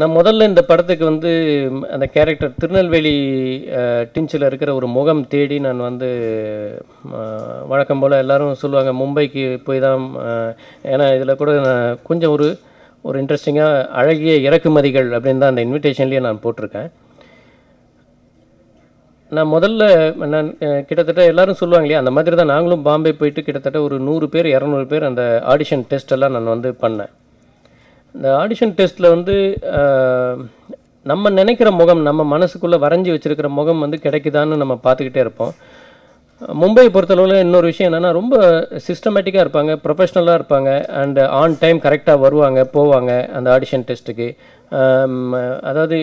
நான் முதல்ல இந்த படத்துக்கு வந்து அந்த கேரக்டர் திருநெல்வேலி டிஞ்சில் இருக்கிற ஒரு முகம் தேடி நான் வந்து வழக்கம் போல் எல்லோரும் சொல்லுவாங்க மும்பைக்கு போய் தான் ஏன்னா இதில் கூட நான் கொஞ்சம் ஒரு ஒரு இன்ட்ரெஸ்டிங்காக அழகிய இறக்குமதிகள் அப்படின்னு தான் அந்த இன்விடேஷன்லேயே நான் போட்டிருக்கேன். நான் முதல்ல நான் கிட்டத்தட்ட எல்லாரும் சொல்லுவாங்க இல்லையா அந்த மாதிரி தான் நாங்களும் பாம்பே போயிட்டு கிட்டத்தட்ட ஒரு நூறு பேர் இரநூறு பேர் அந்த ஆடிஷன் டெஸ்ட் எல்லாம் நான் வந்து பண்ணேன். இந்த ஆடிஷன் டெஸ்ட்டில் வந்து நம்ம நினைக்கிற முகம் நம்ம மனசுக்குள்ளே வரைஞ்சி வச்சுருக்கிற முகம் வந்து கிடைக்குதான்னு நம்ம பார்த்துக்கிட்டே இருப்போம். மும்பையை பொறுத்தளவில் இன்னொரு விஷயம் என்னென்னா ரொம்ப சிஸ்டமேட்டிக்காக இருப்பாங்க ப்ரொஃபஷ்னலாக இருப்பாங்க அண்டு ஆன் டைம் கரெக்டாக வருவாங்க போவாங்க அந்த ஆடிஷன் டெஸ்ட்டுக்கு அதாவது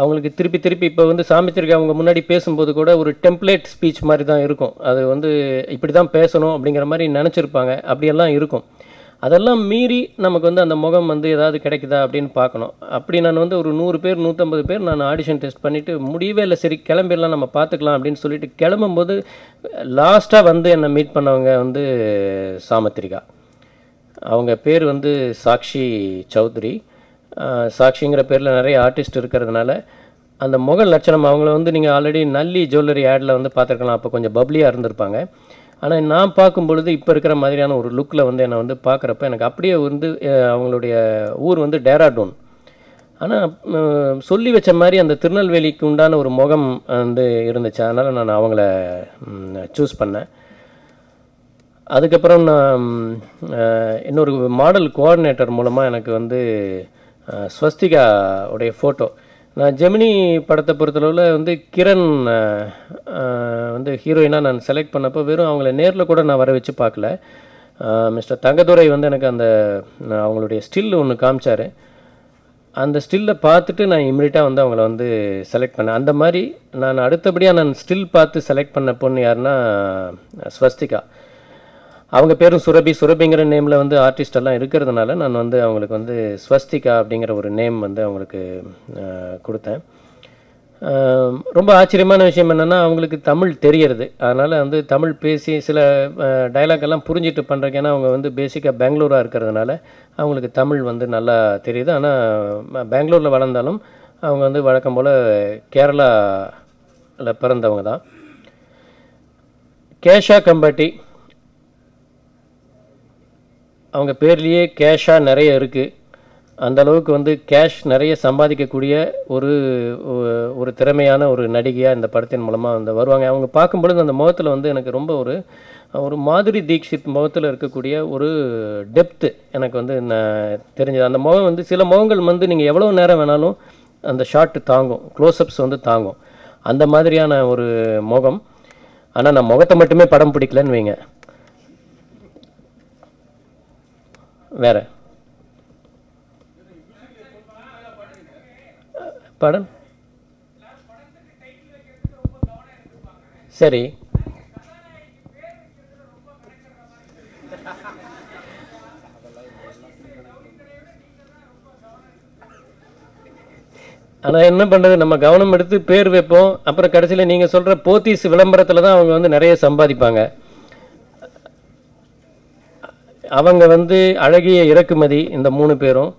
அவங்களுக்கு திருப்பி திருப்பி இப்போ வந்து சாமித்திரிக்கு அவங்க முன்னாடி பேசும்போது கூட ஒரு டெம்ப்ளேட் ஸ்பீச் மாதிரி தான் இருக்கும். அது வந்து இப்படி தான் பேசணும் அப்படிங்கிற மாதிரி நினச்சிருப்பாங்க. அப்படியெல்லாம் இருக்கும். அதெல்லாம் மீறி நமக்கு வந்து அந்த முகம் வந்து ஏதாவது கிடைக்குதா அப்படின்னு பார்க்கணும். அப்படி நான் வந்து ஒரு நூறு பேர் நூற்றம்பது பேர் நான் ஆடிஷன் டெஸ்ட் பண்ணிவிட்டு முடியவே இல்லை சரி கிளம்பிடலாம் நம்ம பார்த்துக்கலாம் அப்படின்னு சொல்லிட்டு கிளம்பும்போது லாஸ்ட்டாக வந்து என்னை மீட் பண்ணவங்க வந்து சாமத்திரிகா. அவங்க பேர் வந்து சாக்ஷி சௌத்ரி. சாக்ஷிங்கிற பேரில் நிறைய ஆர்டிஸ்ட் இருக்கிறதுனால அந்த முக லட்சணம் அவங்கள வந்து நீங்கள் ஆல்ரெடி நல்லி ஜுவல்லரி ஆடில் வந்து பார்த்துருக்கலாம் அப்போ கொஞ்சம் பப்ளியாக இருந்திருப்பாங்க. ஆனால் நான் பார்க்கும் பொழுது இப்போ இருக்கிற மாதிரியான ஒரு லுக்கில் வந்து என்னை வந்து பார்க்குறப்ப எனக்கு அப்படியே வந்து அவங்களுடைய ஊர் வந்து டேராடூன் ஆனால் சொல்லி வச்ச மாதிரி அந்த திருநெல்வேலிக்கு உண்டான ஒரு முகம் வந்து இருந்துச்சு. அதனால் நான் அவங்கள சூஸ் பண்ணேன். அதுக்கப்புறம் நான் இன்னொரு மாடல் கோஆர்டினேட்டர் மூலமாக எனக்கு வந்து ஸ்வஸ்திகா உடைய ஃபோட்டோ நான் ஜெமினி படத்தை பொறுத்தளவில் வந்து கிரண் வந்து ஹீரோயினாக நான் செலக்ட் பண்ணப்போ வெறும் அவங்கள நேரில் கூட நான் வர வச்சு பார்க்கல. மிஸ்டர் தங்கதுரை வந்து எனக்கு அந்த நான் அவங்களுடைய ஸ்டில் ஒன்று காமிச்சார். அந்த ஸ்டில்லை பார்த்துட்டு நான் இம்மிடியட்டாக வந்து அவங்கள வந்து செலக்ட் பண்ணேன். அந்த மாதிரி நான் அடுத்தபடியாக நான் ஸ்டில் பார்த்து செலக்ட் பண்ண பொண்ணு யாருன்னா ஸ்வஸ்திகா. அவங்க பேரும் சுரபி. சுரபிங்கிற நேமில் வந்து ஆர்டிஸ்ட் எல்லாம் இருக்கிறதுனால நான் வந்து அவங்களுக்கு வந்து ஸ்வஸ்திகா அப்படிங்கிற ஒரு நேம் வந்து அவங்களுக்கு கொடுத்தேன். ரொம்ப ஆச்சரியமான விஷயம் என்னென்னா அவங்களுக்கு தமிழ் தெரியறது. அதனால் வந்து தமிழ் பேசி சில டைலாக் எல்லாம் புரிஞ்சிட்டு பண்ணுறக்கு ஏன்னா அவங்க வந்து பேசிக்காக பெங்களூராக இருக்கிறதுனால அவங்களுக்கு தமிழ் வந்து நல்லா தெரியுது. ஆனால் பெங்களூரில் வளர்ந்தாலும் அவங்க வந்து வழக்கம் போல் கேரளாவில் பிறந்தவங்க தான். கேஷா கம்பாட்டி அவங்க பேர்லேயே கேஷாக நிறைய இருக்குது அந்த அளவுக்கு வந்து கேஷ் நிறைய சம்பாதிக்கக்கூடிய ஒரு ஒரு திறமையான ஒரு நடிகையாக இந்த படத்தின் மூலமாக வந்து வருவாங்க. அவங்க பார்க்கும்பொழுது அந்த முகத்தில் வந்து எனக்கு ரொம்ப ஒரு ஒரு மாதிரி தீக்ஷித் முகத்தில் இருக்கக்கூடிய ஒரு டெப்த்து எனக்கு வந்து நான் தெரிஞ்சது. அந்த முகம் வந்து சில முகங்கள் வந்து நீங்கள் எவ்வளோ நேரம் வேணாலும் அந்த ஷாட் தாங்கும். க்ளோஸ்அப்ஸ் வந்து தாங்கும். அந்த மாதிரியான ஒரு முகம். ஆனால் நான் முகத்தை மட்டுமே படம் பிடிக்கலன்னு வைங்க. வேற? படம்? சரி. ஆனால் என்ன பண்ணுறது நம்ம கவனம் எடுத்து பேர் வைப்போம். அப்புறம் கடைசியில் நீங்கள் சொல்கிற போத்தீஸ் விளம்பரத்தில் தான் அவங்க வந்து நிறைய சம்பாதிப்பாங்க. அவங்க வந்து அழகிய இறக்குமதி இந்த மூணு பேரும்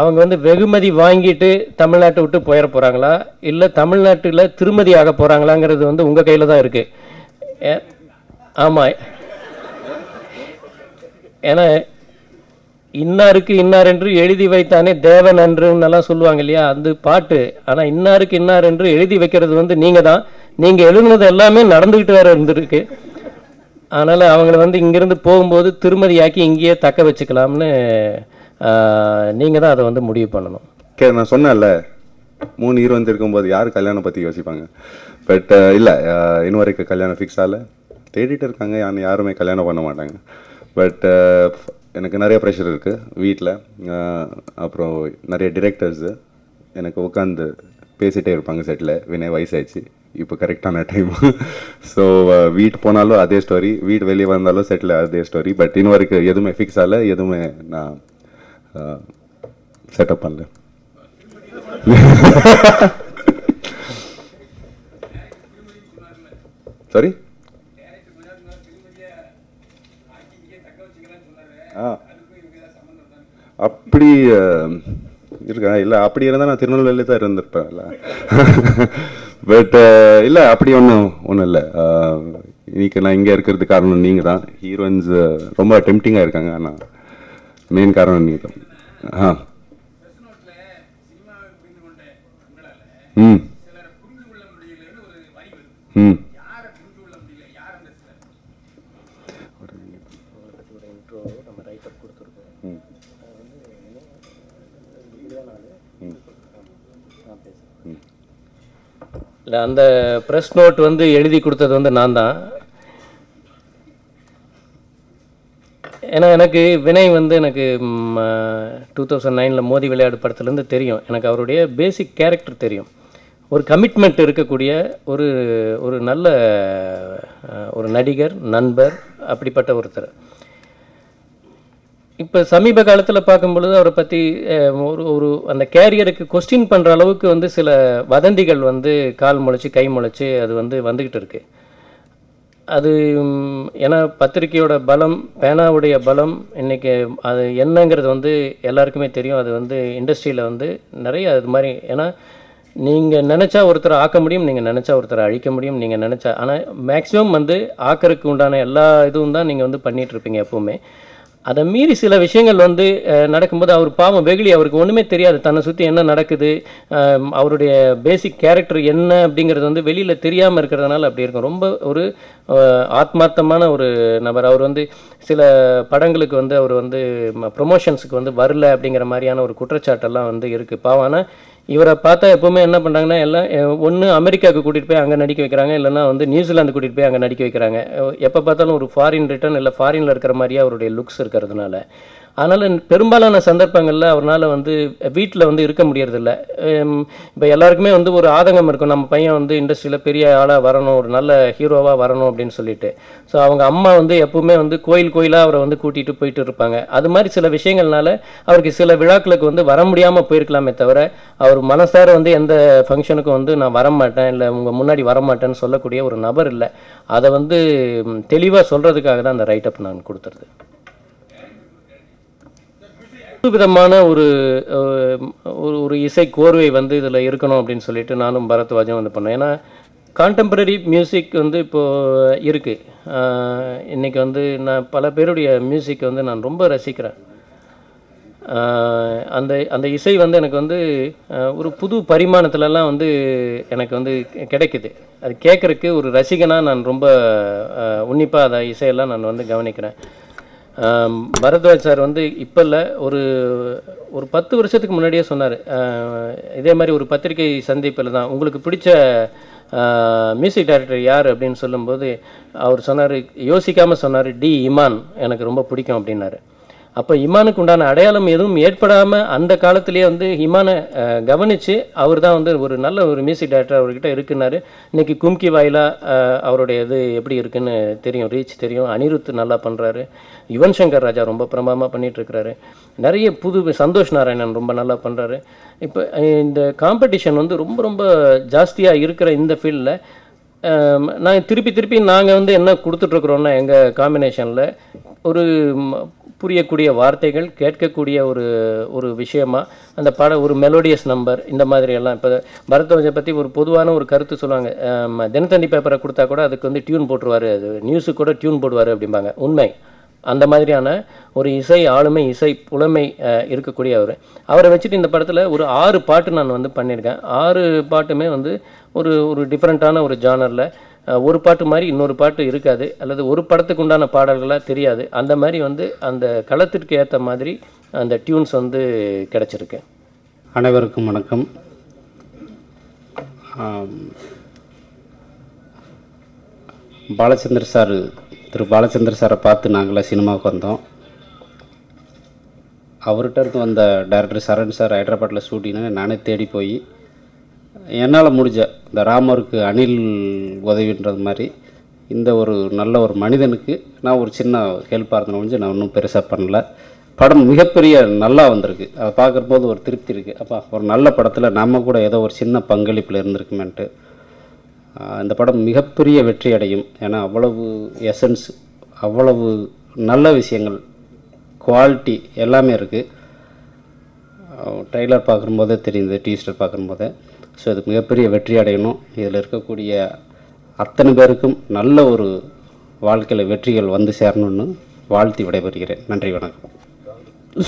அவங்க வந்து வெகுமதி வாங்கிட்டு தமிழ்நாட்டை விட்டு போயிட போகிறாங்களா இல்லை தமிழ்நாட்டில் திருமதி ஆக போகிறாங்களாங்கிறது வந்து உங்கள் கையில் தான் இருக்குது ஆமாம் ஏன்னா இன்னாருக்கு இன்னார் என்று எழுதி வைத்தானே தேவன் அன்றுன்னு எல்லாம் சொல்லுவாங்க இல்லையா? அந்த பாட்டு. ஆனால் இன்னாருக்கு இன்னார் என்று எழுதி வைக்கிறது வந்து நீங்கள் தான் நீங்கள் எழுதுனது எல்லாமே நடந்துக்கிட்டு வேற இருந்திருக்கு. அதனால் அவங்கள வந்து இங்கேருந்து போகும்போது திருமதியாக்கி இங்கேயே தக்க வச்சுக்கலாம்னு நீங்கள் தான் அதை வந்து முடிவு பண்ணணும். கே நான் சொன்னேன்ல மூணு ஹீரோயின் இருக்கும்போது யார் கல்யாணம் பற்றி யோசிப்பாங்க? பட் இல்லை இன்னும் வரைக்கும் கல்யாணம் ஃபிக்ஸ் ஆகலை. தேடிட்டு இருக்காங்க யாரும் யாருமே கல்யாணம் பண்ண மாட்டாங்க. பட் எனக்கு நிறைய ப்ரெஷர் இருக்குது வீட்டில் அப்புறம் நிறைய டிரெக்டர்ஸு எனக்கு உட்காந்து பேசிகிட்டே இருப்பாங்க செட்டில் வினய் வயசாச்சு இப்போ கரெக்டான டைம் ஸோ வீட்டு போனாலும் அதே ஸ்டோரி வீடு வெளியே வந்தாலும் செட்டில் அதே ஸ்டோரி பட் இன்னும் வரைக்கும் எதுவுமே ஃபிக்ஸ் ஆகல எதுவுமே நான் செட்டப் பண்ணல. சாரி ஆ. அப்படி இருக்கா? இல்லை அப்படி இருந்தால் நான் திருநெல்வேலியில் தான் இருந்திருப்பேன்ல. பட் இல்லை அப்படி ஒன்றும் ஒன்றும் இல்லை. இன்னைக்கு நான் இங்கே இருக்கிறது காரணம் நீங்கள் தான். ஹீரோயின்ஸ் ரொம்ப டெம்டிங்காக இருக்காங்க. ஆனால் மெயின் காரணம் நீங்கள் தான். ஆ. ம். ம். இல்லை அந்த ப்ரெஸ் நோட் வந்து எழுதி கொடுத்தது வந்து நான் தான். ஏன்னா எனக்கு வினய் வந்து எனக்கு டூ தௌசண்ட் நைனில் மோதி விளையாடு படத்துலேருந்து தெரியும். எனக்கு அவருடைய பேசிக் கேரக்டர் தெரியும். ஒரு கமிட்மெண்ட் இருக்கக்கூடிய ஒரு ஒரு நல்ல ஒரு நடிகர் நண்பர் அப்படிப்பட்ட ஒருத்தர். இப்போ சமீப காலத்தில் பார்க்கும் பொழுது அவரை பற்றி ஒரு ஒரு அந்த கேரியருக்கு கொஸ்டின் பண்ணுற அளவுக்கு வந்து சில வதந்திகள் வந்து கால் முளைச்சி கை முளைச்சி அது வந்து வந்துக்கிட்டு இருக்கு. அது ஏன்னா பத்திரிக்கையோட பலம் பேனாவுடைய பலம் இன்றைக்கி அது என்னங்கிறது வந்து எல்லாருக்குமே தெரியும். அது வந்து இண்டஸ்ட்ரியில் வந்து நிறைய அது மாதிரி ஏன்னா நீங்கள் நினச்சா ஒருத்தரை ஆக்க முடியும் நீங்கள் நினச்சா ஒருத்தரை அழிக்க முடியும் நீங்கள் நினச்சா ஆனால் மேக்ஸிமம் வந்து ஆக்கறதுக்கு உண்டான எல்லா இதுவும் தான் நீங்கள் வந்து பண்ணிகிட்ருப்பீங்க இருப்பீங்க எப்போவுமே. அதை மீறி சில விஷயங்கள் வந்து நடக்கும்போது அவர் பாவம் வெகுளி அவருக்கு ஒன்றுமே தெரியாது. தன்னை சுற்றி என்ன நடக்குது அவருடைய பேசிக் கேரக்டர் என்ன அப்படிங்கிறது வந்து வெளியில் தெரியாமல் இருக்கிறதுனால அப்படி இருக்கும். ரொம்ப ஒரு ஆத்மார்த்தமான ஒரு நபர். அவர் வந்து சில படங்களுக்கு வந்து அவர் வந்து ப்ரொமோஷன்ஸுக்கு வந்து வரல அப்படிங்கிற மாதிரியான ஒரு குற்றச்சாட்டெல்லாம் வந்து இருக்குது பாவம். ஆனால் இவரை பார்த்தா எப்பவுமே என்ன பண்ணுறாங்கன்னா எல்லாம் ஒன்று அமெரிக்காவுக்கு கூட்டிகிட்டு போய் அங்கே நடிக்க வைக்கிறாங்க இல்லைன்னா வந்து நியூசிலாந்து கூட்டிகிட்டு போய் அங்கே நடிக்க வைக்கிறாங்க. எப்போ பார்த்தாலும் ஒரு ஃபாரின் ரிட்டர்ன் இல்லை ஃபாரினில் இருக்கிற மாதிரியே அவருடைய லுக்ஸ் இருக்கிறதுனால. அதனால் பெரும்பாலான சந்தர்ப்பங்களில் அவரால் வந்து வீட்டில் வந்து இருக்க முடியறதில்ல. இப்போ எல்லாருக்குமே வந்து ஒரு ஆதங்கம் இருக்கும். நம்ம பையன் வந்து இண்டஸ்ட்ரியில் பெரிய ஆளாக வரணும் ஒரு நல்ல ஹீரோவாக வரணும் அப்படின்னு சொல்லிட்டு. ஸோ அவங்க அம்மா வந்து எப்பவுமே வந்து கோயில் கோயிலாக அவரை வந்து கூட்டிகிட்டு போயிட்டு இருப்பாங்க. அது மாதிரி சில விஷயங்கள்னால அவருக்கு சில விழாக்களுக்கு வந்து வர முடியாமல் போயிருக்கலாமே தவிர அவர் மனசார வந்து எந்த ஃபங்க்ஷனுக்கும் வந்து நான் வரமாட்டேன் இல்லை உங்கள் முன்னாடி வரமாட்டேன்னு சொல்லக்கூடிய ஒரு நபர் இல்லை. அதை வந்து தெளிவாக சொல்கிறதுக்காக தான் அந்த ரைட்டப் நான் கொடுத்துருது விதமான ஒரு ஒரு ஒரு இசை கோர்வை வந்து இதில் இருக்கணும் அப்படின்னு சொல்லிட்டு நானும் பரத்வாஜும் வந்து பண்ணேன் ஏன்னா கான்டெம்பரரி மியூசிக் வந்து இப்போது இருக்குது இன்றைக்கி வந்து நான் பல பேருடைய மியூசிக் வந்து நான் ரொம்ப ரசிக்கிறேன். அந்த அந்த இசை வந்து எனக்கு வந்து ஒரு புது பரிமாணத்துலலாம் வந்து எனக்கு வந்து கிடைக்குது. அது கேட்குறக்கு ஒரு ரசிகனாக நான் ரொம்ப உன்னிப்பாக அதை இசையெல்லாம் நான் வந்து கவனிக்கிறேன். பரத்வாஜ் சார் வந்து இப்போ இல்லை ஒரு ஒரு பத்து வருஷத்துக்கு முன்னாடியே சொன்னார். இதே மாதிரி ஒரு பத்திரிகை சந்திப்பில் தான். உங்களுக்கு பிடிச்ச மியூசிக் டைரக்டர் யார் அப்படின்னு சொல்லும்போது அவர் சொன்னார் யோசிக்காமல் சொன்னார் டி இமான். எனக்கு ரொம்ப பிடிக்கும் அப்படின்னாரு. அப்போ இமானுக்கு உண்டான அடையாளம் எதுவும் ஏற்படாமல் அந்த காலத்திலேயே வந்து இமானை கவனித்து அவர் தான் வந்து ஒரு நல்ல ஒரு மியூசிக் டைரக்டர் அவர்கிட்ட இருக்குனாரு. இன்னைக்கு கும்கி வாயிலா அவருடைய இது எப்படி இருக்குன்னு தெரியும் ரீச் தெரியும். அனிருத் நல்லா பண்ணுறாரு யுவன் சங்கர் ராஜா ரொம்ப பிரபலமாக பண்ணிகிட்ருக்கிறாரு நிறைய புது சந்தோஷ் நாராயணன் ரொம்ப நல்லா பண்ணுறாரு இப்போ இந்த காம்படிஷன் வந்து ரொம்ப ரொம்ப ஜாஸ்தியாக இருக்கிற இந்த ஃபீல்டில் நான் திருப்பி திருப்பி நாங்கள் வந்து என்ன கொடுத்துட்ருக்குறோன்னா எங்கள் காம்பினேஷனில் ஒரு புரியக்கூடிய வார்த்தைகள் கேட்கக்கூடிய ஒரு ஒரு விஷயமா அந்த பட ஒரு மெலோடியஸ் நம்பர் இந்த மாதிரி எல்லாம். இப்போ பரத்வாஜை பற்றி ஒரு பொதுவான ஒரு கருத்து சொல்லுவாங்க. தினத்தந்தி பேப்பரை கொடுத்தா கூட அதுக்கு வந்து டியூன் போட்டுருவாரு. அது நியூஸுக்கு கூட டியூன் போடுவார் அப்படிம்பாங்க. உண்மை. அந்த மாதிரியான ஒரு இசை ஆளுமை இசை புலமை இருக்கக்கூடிய அவர். அவரை வச்சுட்டு இந்த படத்தில் ஒரு ஆறு பாட்டு நான் வந்து பண்ணியிருக்கேன். ஆறு பாட்டுமே வந்து ஒரு ஒரு டிஃப்ரெண்ட்டான ஒரு ஜானரில் ஒரு பாட்டு மாதிரி இன்னொரு பாட்டு இருக்காது. அல்லது ஒரு படத்துக்கு உண்டான பாடல்களாக தெரியாது. அந்த மாதிரி வந்து அந்த களத்திற்கு ஏற்ற மாதிரி அந்த டியூன்ஸ் வந்து கிடச்சிருக்கு. அனைவருக்கும் வணக்கம். பாலச்சந்திர பாலச்சந்தர் சார் திரு பாலச்சந்தர் சாரை பார்த்து நாங்களாம் சினிமாவுக்கு வந்தோம். அவர்கிட்ட இருந்து வந்த டேரக்டர் சரண் சார் ஹைதராபாத்தில் ஷூட்டிங்னு நானே தேடி போய் என்னால் முடிஞ்ச இந்த ராமருக்கு அணில் உதவின்றது மாதிரி இந்த ஒரு நல்ல ஒரு மனிதனுக்கு நான் ஒரு சின்ன ஹெல்ப்பாக இருந்தேன் முடிஞ்சு நான் ஒன்றும் பெருசாக பண்ணல. படம் மிகப்பெரிய நல்லா வந்திருக்கு. அதை பார்க்குறபோது ஒரு திருப்தி இருக்குது அப்பா ஒரு நல்ல படத்தில் நம்ம கூட ஏதோ ஒரு சின்ன பங்களிப்பில் இருந்திருக்குமேன்ட்டு. இந்த படம் மிகப்பெரிய வெற்றி அடையும். ஏன்னா அவ்வளவு எசன்ஸ் அவ்வளவு நல்ல விஷயங்கள் குவாலிட்டி எல்லாமே இருக்குது ட்ரெய்லர் பார்க்கும்போதே தெரியுது டீஸ்டர் பார்க்கும்போதே. ஸோ இது மிகப்பெரிய வெற்றி அடையணும். இதில் இருக்கக்கூடிய அத்தனை பேருக்கும் நல்ல ஒரு வாழ்க்கையில் வெற்றிகள் வந்து சேரணும்னு வாழ்த்தி விடைபெறுகிறேன். நன்றி வணக்கம்.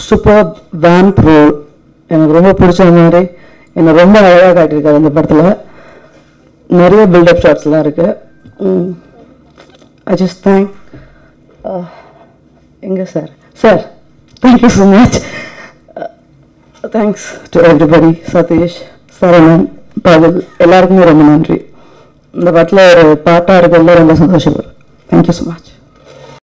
சூப்பர் வேன் ப்ரோ எனக்கு ரொம்ப பிடிச்ச மாதிரி என்னை ரொம்ப அழகாக காட்டியிருக்காரு இந்த படத்தில். நிறைய பில்டப் ஷாட்ஸ்லாம் இருக்குது ஐ ஜஸ்ட் தேங்க் uh, எங்கே sir? Sir thank you so much thanks to everybody Satish சரணம் பகல் எல்லாருக்குமே ரொம்ப நன்றி. இந்த படத்தில் ஒரு பாட்டாக இருக்கிறதுல ரொம்ப சந்தோஷப்படுறேன். Thank you so much